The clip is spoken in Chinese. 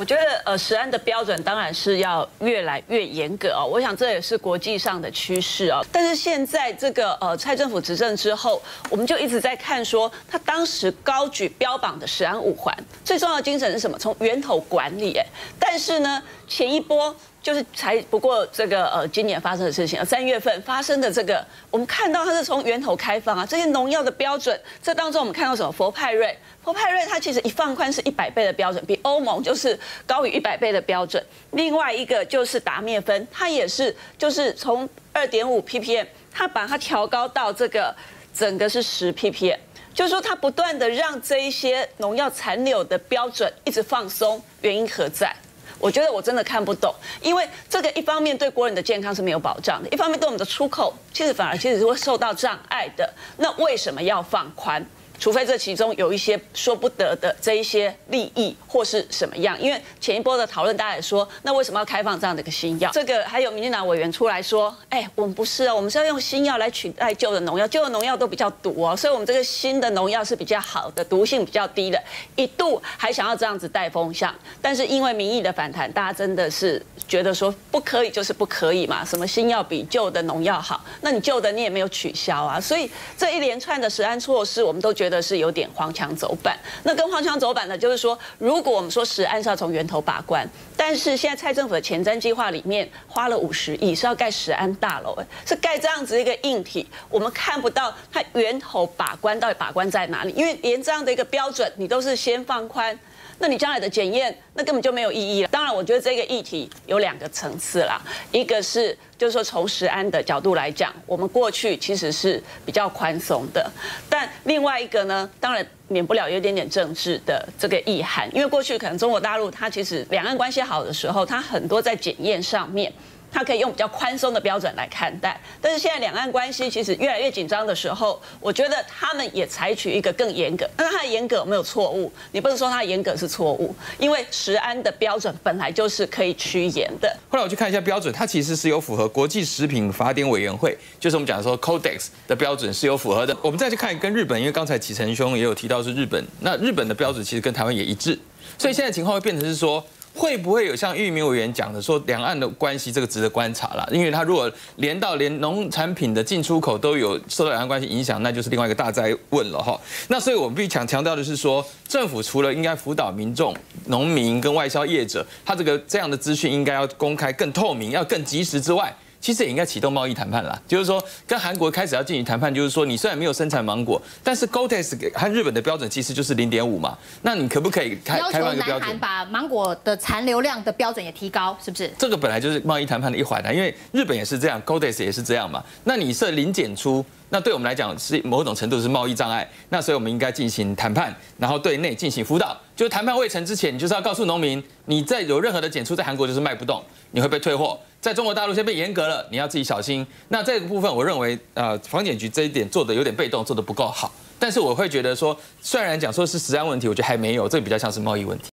我觉得呃，食安的标准当然是要越来越严格哦。我想这也是国际上的趋势哦。但是现在这个呃，蔡政府执政之后，我们就一直在看说，他当时高举标榜的食安五环，最重要的精神是什么？从源头管理。但是呢，前一波。就是才不过这个呃，今年发生的事情，三月份发生的这个，我们看到它是从源头开放啊，这些农药的标准，这当中我们看到什么？佛派瑞，佛派瑞它其实一放宽是一百倍的标准，比欧盟就是高于一百倍的标准。另外一个就是达灭芬，它也是就是从二点五 ppm，它把它调高到这个整个是十 ppm，就是说它不断的让这一些农药残留的标准一直放松，原因何在？我觉得我真的看不懂，因为这个一方面对国人的健康是没有保障的，一方面对我们的出口其实反而其实是会受到障碍的。那为什么要放宽？除非这其中有一些说不得的这一些利益或是什么样，因为前一波的讨论，大家也说，那为什么要开放这样的一个新药？这个还有民进党委员出来说，哎，我们不是啊，我们是要用新药来取代旧的农药，旧的农药都比较毒哦，所以我们这个新的农药是比较好的，毒性比较低的，一度还想要这样子带风向，但是因为民意的反弹，大家真的是觉得说不可以就是不可以嘛，什么新药比旧的农药好，那你旧的你也没有取消啊，所以这一连串的食安措施，我们都觉得。的是有点荒腔走板，那跟荒腔走板呢，就是说，如果我们说食安是要从源头把关，但是现在蔡政府的前瞻计划里面花了五十亿是要盖十安大楼，是盖这样子一个硬体，我们看不到它源头把关到底把关在哪里，因为连这样的一个标准你都是先放宽。那你将来的检验，那根本就没有意义了。当然，我觉得这个议题有两个层次啦，一个是就是说从安的角度来讲，我们过去其实是比较宽松的，但另外一个呢，当然免不了有一点点政治的这个意涵，因为过去可能中国大陆它其实两岸关系好的时候，它很多在检验上面。它可以用比较宽松的标准来看待，但是现在两岸关系其实越来越紧张的时候，我觉得他们也采取一个更严格。那它的严格有没有错误？你不能说它严格是错误，因为食安的标准本来就是可以趋严的。后来我去看一下标准，它其实是有符合国际食品法典委员会，就是我们讲说 Codex 的标准是有符合的。我们再去看跟日本，因为刚才启成兄也有提到是日本，那日本的标准其实跟台湾也一致，所以现在情况会变成是说。会不会有像玉明委员讲的说，两岸的关系这个值得观察啦？因为他如果连到连农产品的进出口都有受到两岸关系影响，那就是另外一个大灾问了哈。那所以我们必须强强调的是说，政府除了应该辅导民众、农民跟外销业者，他这个这样的资讯应该要公开、更透明、要更及时之外。其实也应该启动贸易谈判啦，就是说跟韩国开始要进行谈判，就是说你虽然没有生产芒果，但是 GOTEX 和日本的标准其实就是零点五嘛，那你可不可以开开放一个标准，把芒果的残留量的标准也提高，是不是？这个本来就是贸易谈判的一环啊，因为日本也是这样，GOTEX 也是这样嘛，那你设零检出，那对我们来讲是某种程度是贸易障碍，那所以我们应该进行谈判，然后对内进行辅导，就是谈判未成之前，你就是要告诉农民，你在有任何的检出在韩国就是卖不动，你会被退货。在中国大陆现在被严格了，你要自己小心。那这个部分，我认为呃，房检局这一点做的有点被动，做的不够好。但是我会觉得说，虽然讲说是实战问题，我觉得还没有，这个比较像是贸易问题。